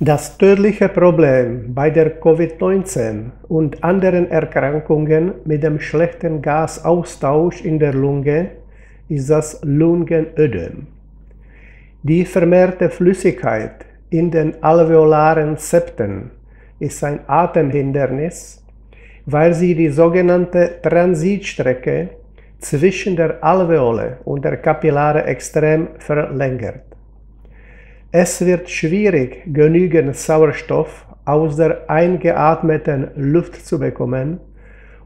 Das tödliche Problem bei der Covid-19 und anderen Erkrankungen mit dem schlechten Gasaustausch in der Lunge ist das Lungenödem. Die vermehrte Flüssigkeit in den alveolaren Septen ist ein Atemhindernis, weil sie die sogenannte Transitstrecke zwischen der Alveole und der Kapillare extrem verlängert. Es wird schwierig, genügend Sauerstoff aus der eingeatmeten Luft zu bekommen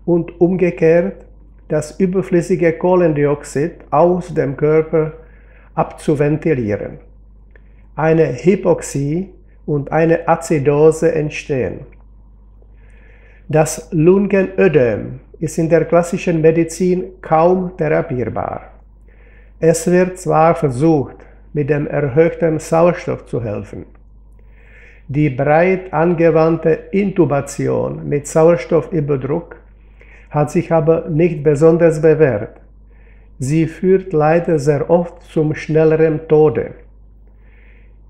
und umgekehrt das überflüssige Kohlendioxid aus dem Körper abzuventilieren. Eine Hypoxie und eine Azidose entstehen. Das Lungenödem ist in der klassischen Medizin kaum therapierbar. Es wird zwar versucht, mit dem erhöhten Sauerstoff zu helfen. Die breit angewandte Intubation mit Sauerstoffüberdruck hat sich aber nicht besonders bewährt. Sie führt leider sehr oft zum schnelleren Tode.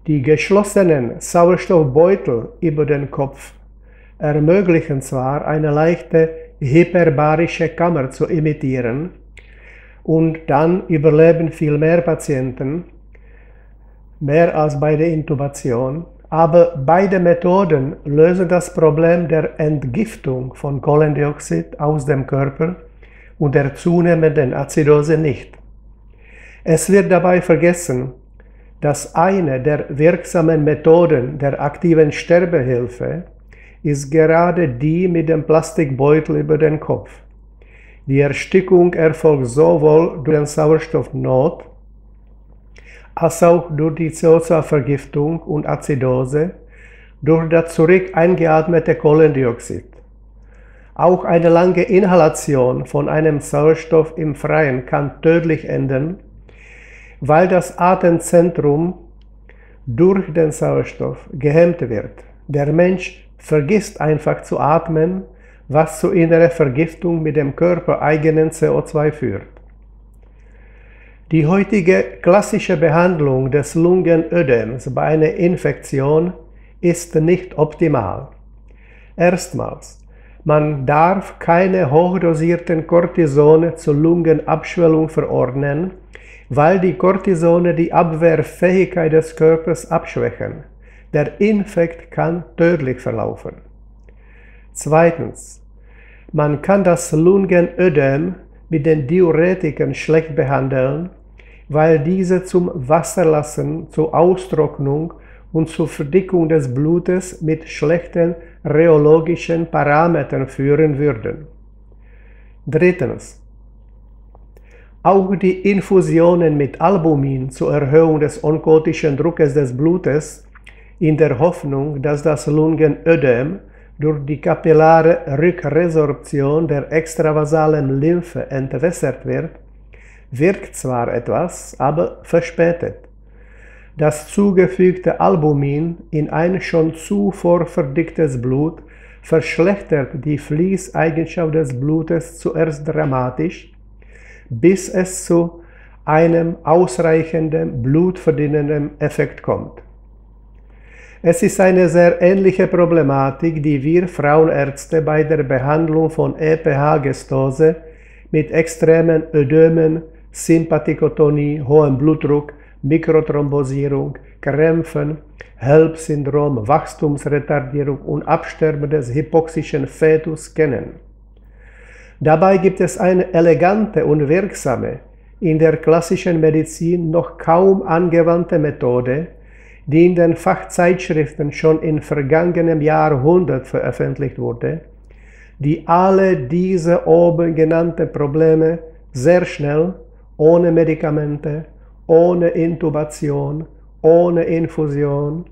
Die geschlossenen Sauerstoffbeutel über den Kopf ermöglichen zwar eine leichte hyperbarische Kammer zu imitieren und dann überleben viel mehr Patienten, mehr als bei der Intubation, aber beide Methoden lösen das Problem der Entgiftung von Kohlendioxid aus dem Körper und der zunehmenden Azidose nicht. Es wird dabei vergessen, dass eine der wirksamen Methoden der aktiven Sterbehilfe ist gerade die mit dem Plastikbeutel über den Kopf. Die Erstickung erfolgt sowohl durch den Sauerstoffnot als auch durch die CO2-Vergiftung und Azidose durch das zurück eingeatmete Kohlendioxid. Auch eine lange Inhalation von einem Sauerstoff im Freien kann tödlich enden, weil das Atemzentrum durch den Sauerstoff gehemmt wird. Der Mensch vergisst einfach zu atmen, was zu innerer Vergiftung mit dem körpereigenen CO2 führt. Die heutige klassische Behandlung des Lungenödems bei einer Infektion ist nicht optimal. Erstmals, man darf keine hochdosierten Cortisone zur Lungenabschwellung verordnen, weil die Cortisone die Abwehrfähigkeit des Körpers abschwächen. Der Infekt kann tödlich verlaufen. Zweitens, man kann das Lungenödem mit den Diuretiken schlecht behandeln, weil diese zum Wasserlassen, zur Austrocknung und zur Verdickung des Blutes mit schlechten rheologischen Parametern führen würden. Drittens. Auch die Infusionen mit Albumin zur Erhöhung des onkotischen Druckes des Blutes in der Hoffnung, dass das Lungenödem durch die kapillare Rückresorption der extravasalen Lymphe entwässert wird, wirkt zwar etwas, aber verspätet. Das zugefügte Albumin in ein schon zuvor verdicktes Blut verschlechtert die Fließeigenschaft des Blutes zuerst dramatisch, bis es zu einem ausreichenden blutverdienenden Effekt kommt. Es ist eine sehr ähnliche Problematik, die wir Frauenärzte bei der Behandlung von EPH-Gestose mit extremen Ödemen Sympathikotonie, hohem Blutdruck, Mikrothrombosierung, Krämpfen, HELP-Syndrom, Wachstumsretardierung und Absterben des hypoxischen Fetus kennen. Dabei gibt es eine elegante und wirksame, in der klassischen Medizin noch kaum angewandte Methode, die in den Fachzeitschriften schon im vergangenen Jahrhundert veröffentlicht wurde, die alle diese oben genannten Probleme sehr schnell ohne Medikamente, ohne Intubation, ohne Infusion,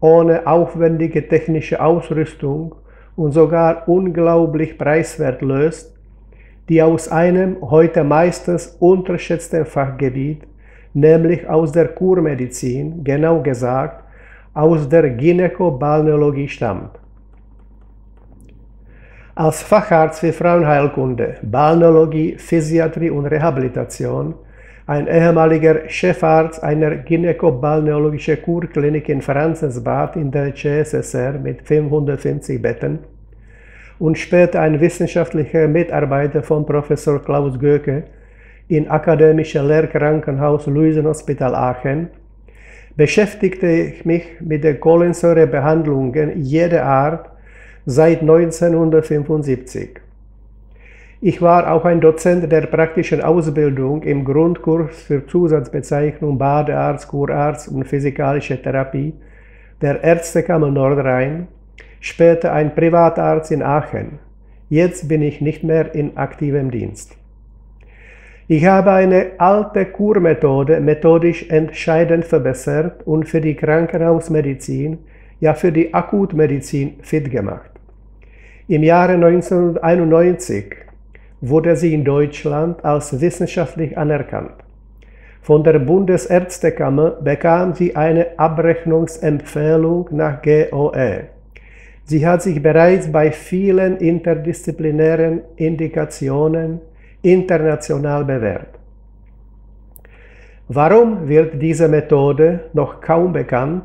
ohne aufwendige technische Ausrüstung und sogar unglaublich preiswert löst, die aus einem heute meistens unterschätzten Fachgebiet, nämlich aus der Kurmedizin, genau gesagt aus der Gynäkobalneologie stammt. Als Facharzt für Frauenheilkunde, Balneologie, Physiatrie und Rehabilitation ein ehemaliger Chefarzt einer gynäkobalneologischen Kurklinik in Franzensbad in der CSSR mit 550 Betten und später ein wissenschaftlicher Mitarbeiter von Professor Klaus Göke im akademischen Lehrkrankenhaus Luisenhospital Aachen, beschäftigte ich mich mit den Kohlensäurebehandlungen jeder Art seit 1975. Ich war auch ein Dozent der praktischen Ausbildung im Grundkurs für Zusatzbezeichnung Badearzt, Kurarzt und Physikalische Therapie der Ärztekammer Nordrhein, später ein Privatarzt in Aachen. Jetzt bin ich nicht mehr in aktivem Dienst. Ich habe eine alte Kurmethode methodisch entscheidend verbessert und für die Krankenhausmedizin, ja für die Akutmedizin fit gemacht. Im Jahre 1991 wurde sie in Deutschland als wissenschaftlich anerkannt. Von der Bundesärztekammer bekam sie eine Abrechnungsempfehlung nach GOE. Sie hat sich bereits bei vielen interdisziplinären Indikationen international bewährt. Warum wird diese Methode noch kaum bekannt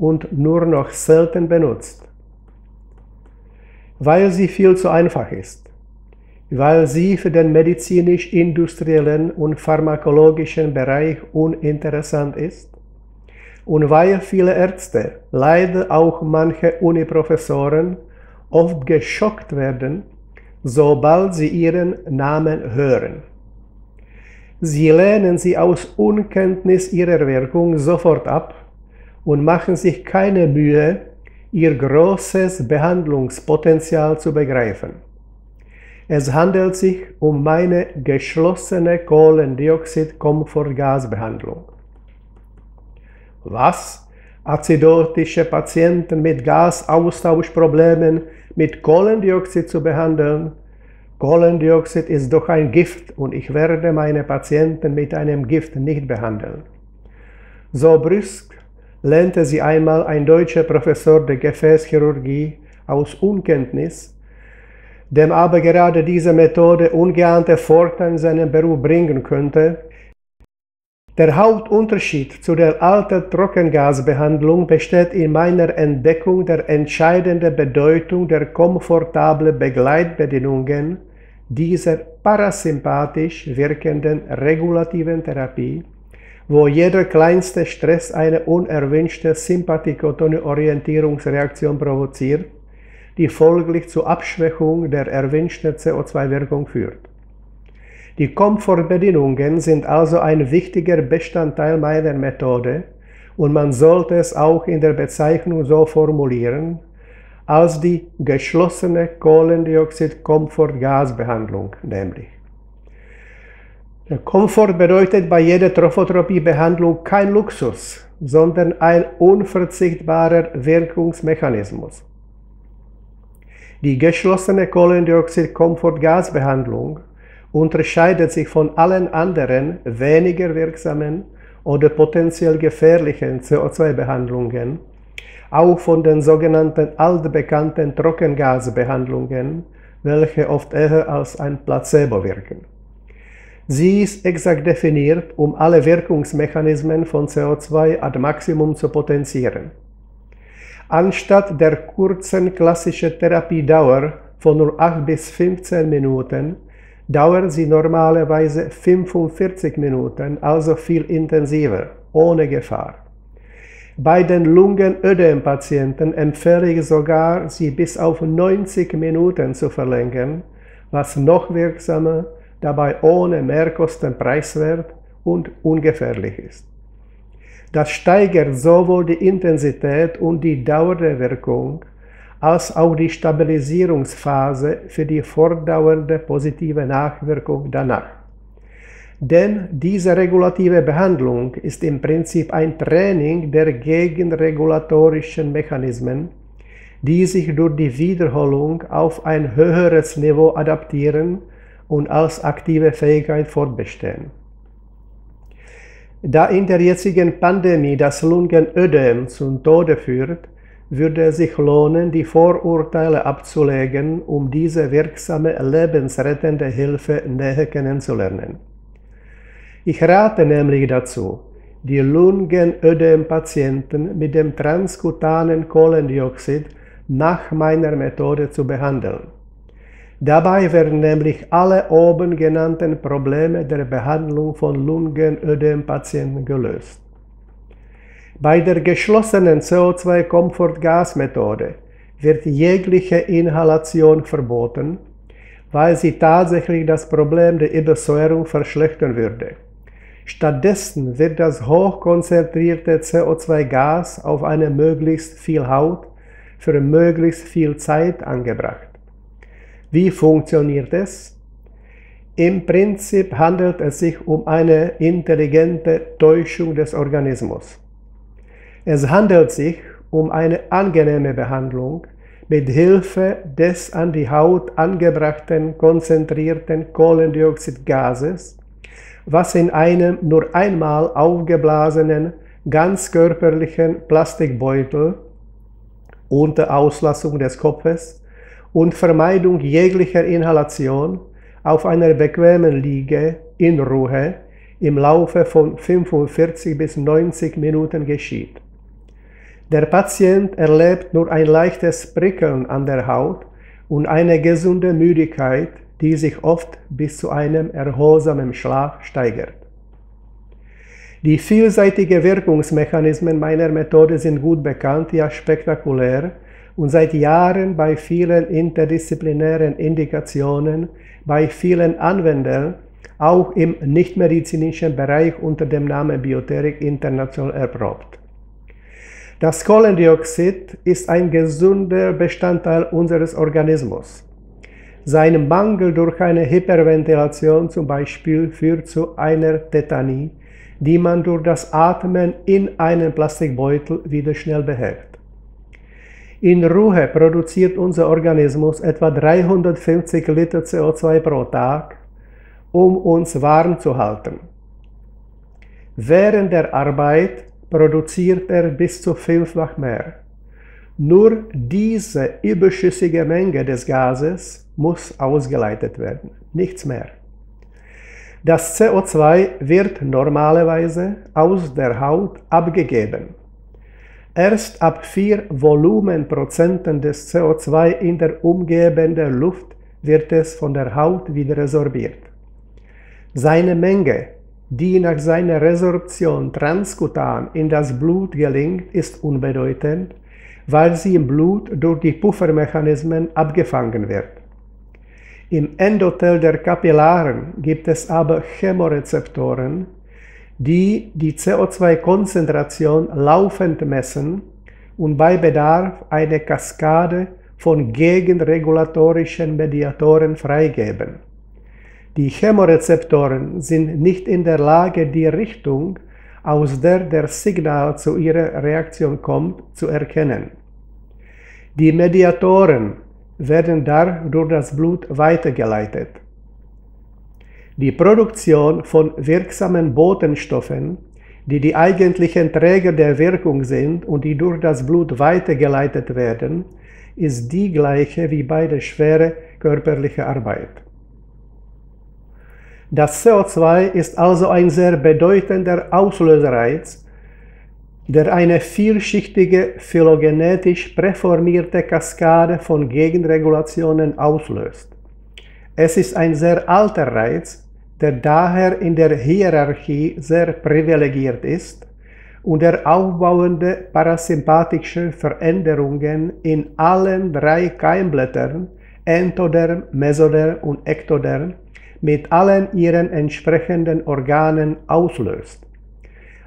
und nur noch selten benutzt? Weil sie viel zu einfach ist weil sie für den medizinisch-industriellen und pharmakologischen Bereich uninteressant ist und weil viele Ärzte, leider auch manche Uniprofessoren, oft geschockt werden, sobald sie ihren Namen hören. Sie lehnen sie aus Unkenntnis ihrer Wirkung sofort ab und machen sich keine Mühe, ihr großes Behandlungspotenzial zu begreifen. Es handelt sich um meine geschlossene Kohlendioxid-Komfortgasbehandlung. Was? Azidotische Patienten mit Gasaustauschproblemen mit Kohlendioxid zu behandeln? Kohlendioxid ist doch ein Gift und ich werde meine Patienten mit einem Gift nicht behandeln. So brüsk lehnte sie einmal ein deutscher Professor der Gefäßchirurgie aus Unkenntnis dem aber gerade diese Methode ungeahnte Vorteile in seinem Beruf bringen könnte. Der Hauptunterschied zu der alten Trockengasbehandlung besteht in meiner Entdeckung der entscheidenden Bedeutung der komfortablen Begleitbedingungen dieser parasympathisch wirkenden regulativen Therapie, wo jeder kleinste Stress eine unerwünschte Sympathikotone-Orientierungsreaktion provoziert die folglich zur Abschwächung der erwünschten CO2-Wirkung führt. Die Komfortbedingungen sind also ein wichtiger Bestandteil meiner Methode und man sollte es auch in der Bezeichnung so formulieren, als die geschlossene Kohlendioxid-Komfortgasbehandlung nämlich. Der Komfort bedeutet bei jeder Trophotropie-Behandlung kein Luxus, sondern ein unverzichtbarer Wirkungsmechanismus. Die geschlossene Kohlendioxid-Komfortgasbehandlung unterscheidet sich von allen anderen weniger wirksamen oder potenziell gefährlichen CO2-Behandlungen, auch von den sogenannten altbekannten Trockengasbehandlungen, welche oft eher als ein Placebo wirken. Sie ist exakt definiert, um alle Wirkungsmechanismen von CO2 ad Maximum zu potenzieren. Anstatt der kurzen klassischen Therapiedauer von nur 8 bis 15 Minuten dauert sie normalerweise 45 Minuten, also viel intensiver, ohne Gefahr. Bei den Lungenödem-Patienten empfehle ich sogar, sie bis auf 90 Minuten zu verlängern, was noch wirksamer, dabei ohne Mehrkosten preiswert und ungefährlich ist. Das steigert sowohl die Intensität und die Dauer der Wirkung als auch die Stabilisierungsphase für die fortdauernde positive Nachwirkung danach. Denn diese regulative Behandlung ist im Prinzip ein Training der gegenregulatorischen Mechanismen, die sich durch die Wiederholung auf ein höheres Niveau adaptieren und als aktive Fähigkeit fortbestehen. Da in der jetzigen Pandemie das Lungenödem zum Tode führt, würde es sich lohnen, die Vorurteile abzulegen, um diese wirksame lebensrettende Hilfe näher kennenzulernen. Ich rate nämlich dazu, die Lungenödem-Patienten mit dem transkutanen Kohlendioxid nach meiner Methode zu behandeln. Dabei werden nämlich alle oben genannten Probleme der Behandlung von Lungenödem-Patienten gelöst. Bei der geschlossenen CO2-Komfortgasmethode wird jegliche Inhalation verboten, weil sie tatsächlich das Problem der Übersäuerung verschlechtern würde. Stattdessen wird das hochkonzentrierte CO2-Gas auf eine möglichst viel Haut für möglichst viel Zeit angebracht. Wie funktioniert es? Im Prinzip handelt es sich um eine intelligente Täuschung des Organismus. Es handelt sich um eine angenehme Behandlung mit Hilfe des an die Haut angebrachten konzentrierten Kohlendioxidgases, was in einem nur einmal aufgeblasenen ganzkörperlichen Plastikbeutel unter Auslassung des Kopfes und Vermeidung jeglicher Inhalation auf einer bequemen Liege in Ruhe im Laufe von 45 bis 90 Minuten geschieht. Der Patient erlebt nur ein leichtes Prickeln an der Haut und eine gesunde Müdigkeit, die sich oft bis zu einem erholsamen Schlaf steigert. Die vielseitigen Wirkungsmechanismen meiner Methode sind gut bekannt, ja spektakulär und seit Jahren bei vielen interdisziplinären Indikationen, bei vielen Anwendern, auch im nichtmedizinischen Bereich unter dem Namen Bioterik international erprobt. Das Kohlendioxid ist ein gesunder Bestandteil unseres Organismus. Sein Mangel durch eine Hyperventilation zum Beispiel führt zu einer Tetanie, die man durch das Atmen in einen Plastikbeutel wieder schnell behält. In Ruhe produziert unser Organismus etwa 350 Liter CO2 pro Tag, um uns warm zu halten. Während der Arbeit produziert er bis zu fünffach mehr. Nur diese überschüssige Menge des Gases muss ausgeleitet werden, nichts mehr. Das CO2 wird normalerweise aus der Haut abgegeben. Erst ab 4 Volumenprozenten des CO2 in der umgebenden Luft wird es von der Haut wieder resorbiert. Seine Menge die nach seiner Resorption transkutan in das Blut gelingt, ist unbedeutend, weil sie im Blut durch die Puffermechanismen abgefangen wird. Im Endothel der Kapillaren gibt es aber Chemorezeptoren, die die CO2-Konzentration laufend messen und bei Bedarf eine Kaskade von gegenregulatorischen Mediatoren freigeben. Die Chemorezeptoren sind nicht in der Lage, die Richtung, aus der der Signal zu ihrer Reaktion kommt, zu erkennen. Die Mediatoren werden dar durch das Blut weitergeleitet. Die Produktion von wirksamen Botenstoffen, die die eigentlichen Träger der Wirkung sind und die durch das Blut weitergeleitet werden, ist die gleiche wie bei der schweren körperlichen Arbeit. Das CO2 ist also ein sehr bedeutender Auslösereiz, der eine vielschichtige phylogenetisch präformierte Kaskade von Gegenregulationen auslöst. Es ist ein sehr alter Reiz, der daher in der Hierarchie sehr privilegiert ist und der aufbauende parasympathische Veränderungen in allen drei Keimblättern, Entoderm, Mesoderm und Ektoderm, mit allen ihren entsprechenden Organen auslöst.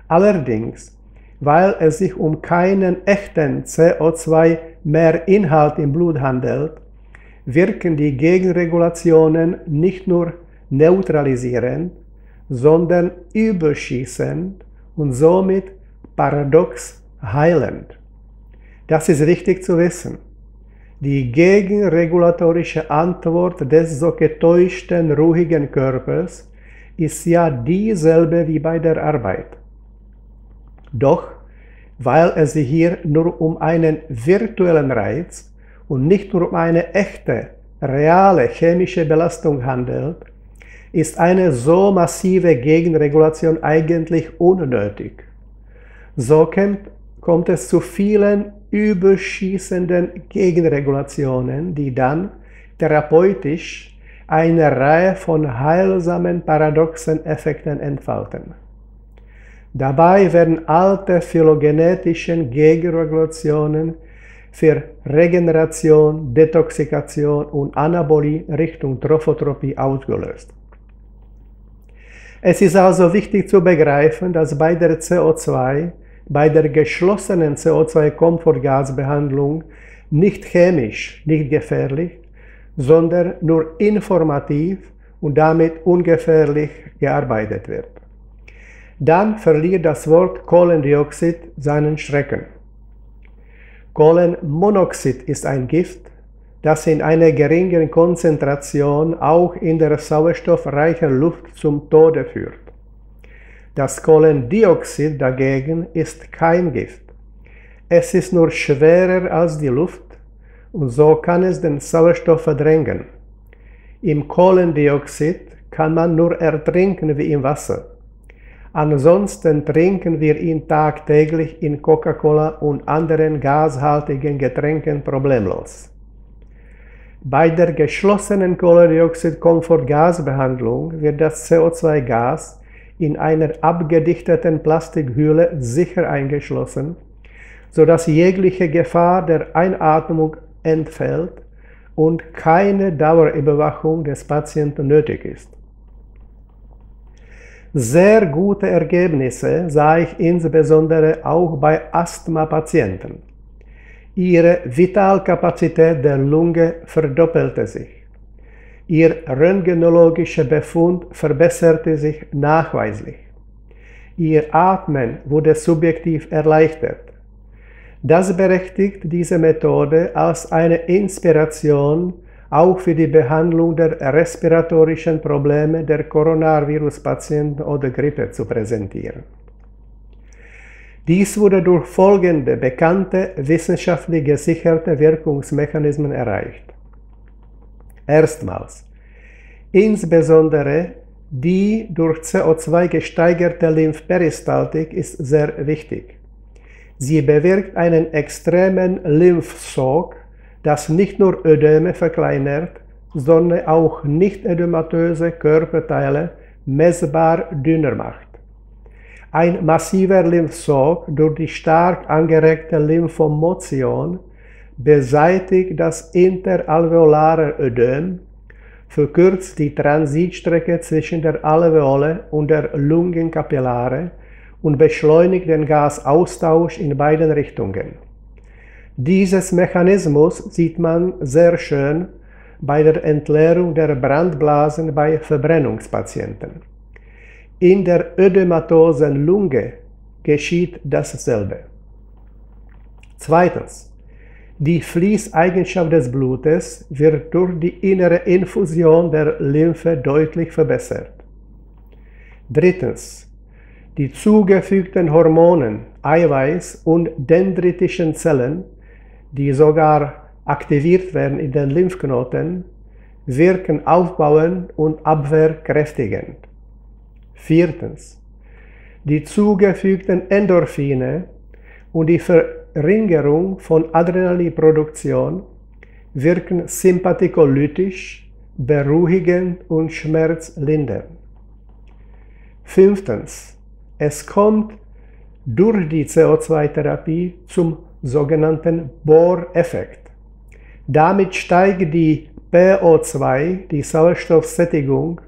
Allerdings, weil es sich um keinen echten CO2-Mehrinhalt im Blut handelt, wirken die Gegenregulationen nicht nur neutralisierend, sondern überschießend und somit paradox heilend. Das ist wichtig zu wissen. Die gegenregulatorische Antwort des so getäuschten, ruhigen Körpers ist ja dieselbe wie bei der Arbeit. Doch, weil es sich hier nur um einen virtuellen Reiz und nicht nur um eine echte, reale chemische Belastung handelt, ist eine so massive Gegenregulation eigentlich unnötig. So kommt es zu vielen überschießenden Gegenregulationen, die dann therapeutisch eine Reihe von heilsamen paradoxen Effekten entfalten. Dabei werden alte phylogenetischen Gegenregulationen für Regeneration, Detoxikation und Anabolie Richtung Trophotropie ausgelöst. Es ist also wichtig zu begreifen, dass bei der CO2, bei der geschlossenen CO2-Komfortgasbehandlung nicht chemisch, nicht gefährlich, sondern nur informativ und damit ungefährlich gearbeitet wird. Dann verliert das Wort Kohlendioxid seinen Schrecken. Kohlenmonoxid ist ein Gift, das in einer geringen Konzentration auch in der sauerstoffreichen Luft zum Tode führt. Das Kohlendioxid dagegen ist kein Gift. Es ist nur schwerer als die Luft und so kann es den Sauerstoff verdrängen. Im Kohlendioxid kann man nur ertrinken wie im Wasser. Ansonsten trinken wir ihn tagtäglich in Coca-Cola und anderen gashaltigen Getränken problemlos. Bei der geschlossenen Kohlendioxid-Komfort-Gasbehandlung wird das CO2-Gas in einer abgedichteten Plastikhülle sicher eingeschlossen, sodass jegliche Gefahr der Einatmung entfällt und keine Dauerüberwachung des Patienten nötig ist. Sehr gute Ergebnisse sah ich insbesondere auch bei Asthma-Patienten. Ihre Vitalkapazität der Lunge verdoppelte sich. Ihr röntgenologischer Befund verbesserte sich nachweislich. Ihr Atmen wurde subjektiv erleichtert. Das berechtigt diese Methode als eine Inspiration auch für die Behandlung der respiratorischen Probleme der Coronavirus-Patienten oder Grippe zu präsentieren. Dies wurde durch folgende bekannte wissenschaftlich gesicherte Wirkungsmechanismen erreicht. Erstmals, insbesondere die durch CO2 gesteigerte Lymphperistaltik ist sehr wichtig. Sie bewirkt einen extremen Lymphsog, das nicht nur Ödeme verkleinert, sondern auch nicht ödematöse Körperteile messbar dünner macht. Ein massiver Lymphsog durch die stark angeregte Lymphomotion beseitigt das interalveolare Ödem, verkürzt die Transitstrecke zwischen der Alveole und der Lungenkapillare und beschleunigt den Gasaustausch in beiden Richtungen. Dieses Mechanismus sieht man sehr schön bei der Entleerung der Brandblasen bei Verbrennungspatienten. In der ödematosen Lunge geschieht dasselbe. Zweitens. Die Fließeigenschaft des Blutes wird durch die innere Infusion der Lymphe deutlich verbessert. Drittens. Die zugefügten Hormonen, Eiweiß und dendritischen Zellen, die sogar aktiviert werden in den Lymphknoten, wirken aufbauend und abwehrkräftigend. Viertens. Die zugefügten Endorphine und die Verringerung von Adrenalinproduktion wirken sympathikolytisch, beruhigend und schmerzlindernd. Fünftens. Es kommt durch die CO2-Therapie zum sogenannten Bohr-Effekt. Damit steigt die PO2, die Sauerstoffsättigung,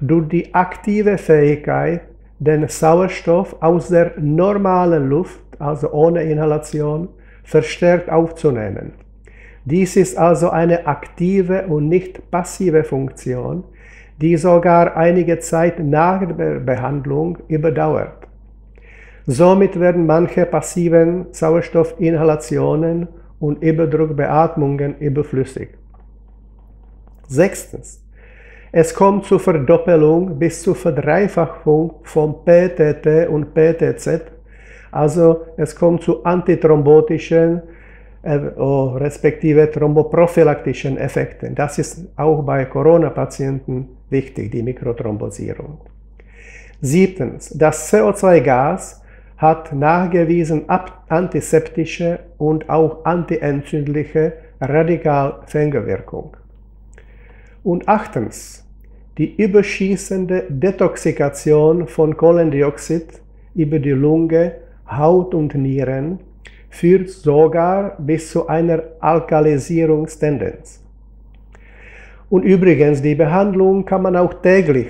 durch die aktive Fähigkeit, den Sauerstoff aus der normalen Luft, also ohne Inhalation, verstärkt aufzunehmen. Dies ist also eine aktive und nicht passive Funktion, die sogar einige Zeit nach der Behandlung überdauert. Somit werden manche passiven Sauerstoffinhalationen und Überdruckbeatmungen überflüssig. Sechstens. Es kommt zur Verdoppelung bis zur Verdreifachung von PTT und PTZ. Also es kommt zu antithrombotischen äh, oh, respektive thromboprophylaktischen Effekten. Das ist auch bei Corona-Patienten wichtig, die Mikrothrombosierung. Siebtens, das CO2-Gas hat nachgewiesen antiseptische und auch antientzündliche Radikalfängerwirkung. Und achtens, die überschießende Detoxikation von Kohlendioxid über die Lunge, Haut und Nieren führt sogar bis zu einer Alkalisierungstendenz. Und übrigens, die Behandlung kann man auch täglich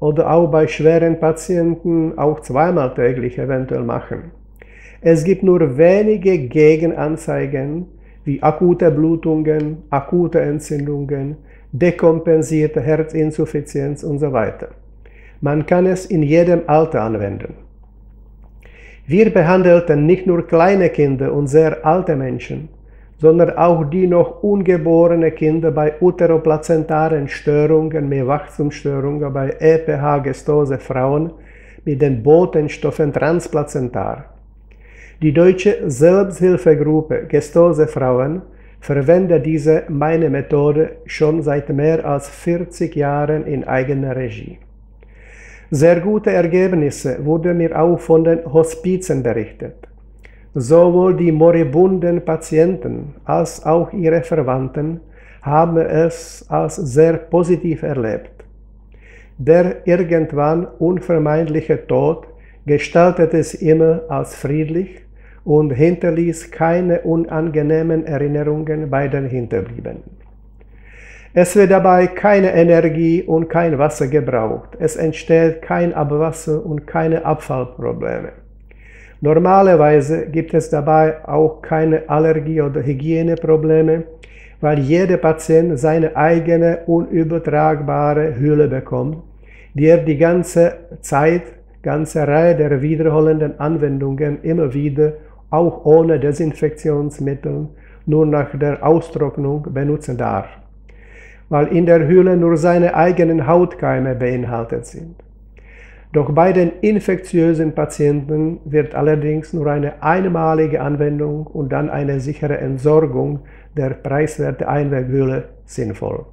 oder auch bei schweren Patienten auch zweimal täglich eventuell machen. Es gibt nur wenige Gegenanzeigen wie akute Blutungen, akute Entzündungen, dekompensierte Herzinsuffizienz und so weiter. Man kann es in jedem Alter anwenden. Wir behandelten nicht nur kleine Kinder und sehr alte Menschen, sondern auch die noch ungeborene Kinder bei uteroplazentaren Störungen mit Wachstumsstörungen, bei EPH-gestose Frauen mit den Botenstoffen transplazentar. Die deutsche Selbsthilfegruppe Gestose Frauen verwendet diese meine Methode schon seit mehr als 40 Jahren in eigener Regie. Sehr gute Ergebnisse wurden mir auch von den Hospizen berichtet. Sowohl die moribunden Patienten als auch ihre Verwandten haben es als sehr positiv erlebt. Der irgendwann unvermeidliche Tod gestaltete es immer als friedlich und hinterließ keine unangenehmen Erinnerungen bei den Hinterbliebenen. Es wird dabei keine Energie und kein Wasser gebraucht. Es entsteht kein Abwasser und keine Abfallprobleme. Normalerweise gibt es dabei auch keine Allergie- oder Hygieneprobleme, weil jeder Patient seine eigene unübertragbare Hülle bekommt, die er die ganze Zeit, ganze Reihe der wiederholenden Anwendungen immer wieder, auch ohne Desinfektionsmittel, nur nach der Austrocknung benutzen darf, weil in der Hülle nur seine eigenen Hautkeime beinhaltet sind. Doch bei den infektiösen Patienten wird allerdings nur eine einmalige Anwendung und dann eine sichere Entsorgung der preiswerten Einweghülle sinnvoll.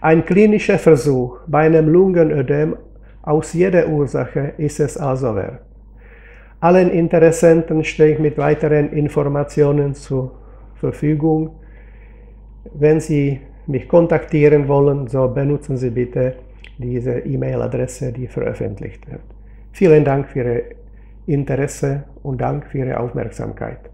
Ein klinischer Versuch bei einem Lungenödem aus jeder Ursache ist es also wert. Allen Interessenten stehe ich mit weiteren Informationen zur Verfügung. Wenn Sie mich kontaktieren wollen, so benutzen Sie bitte diese E-Mail-Adresse, die veröffentlicht wird. Vielen Dank für Ihr Interesse und Dank für Ihre Aufmerksamkeit.